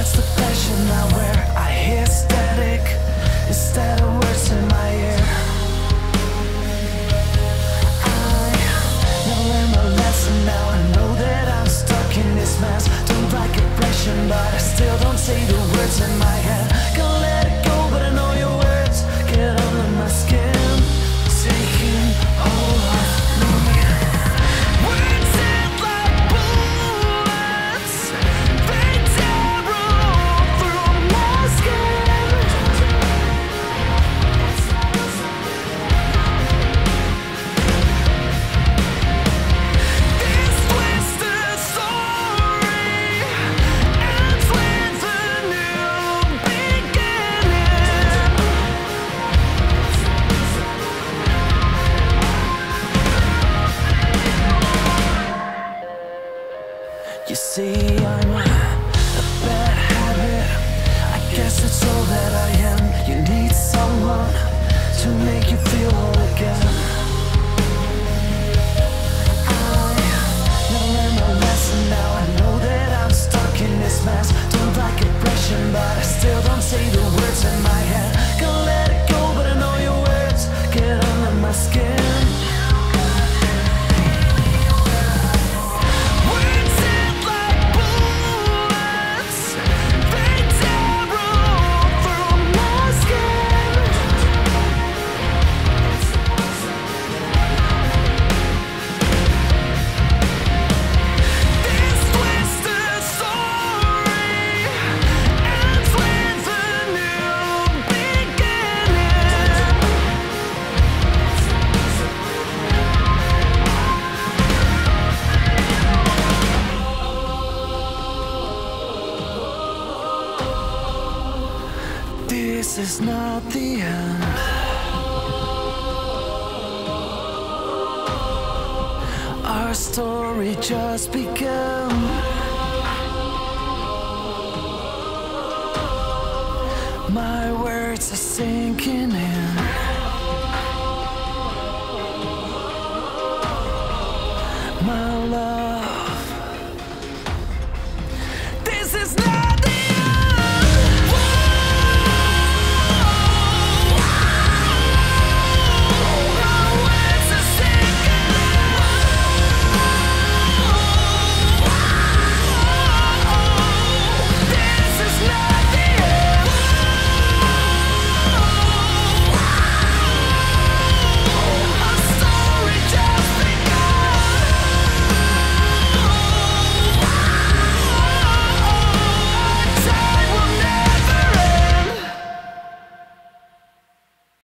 that's the fashion I wear. I hear You see, I'm a bad habit. I guess it's all that I am. You need someone to make you feel whole again. This is not the end. Our story just began. My words are sinking in.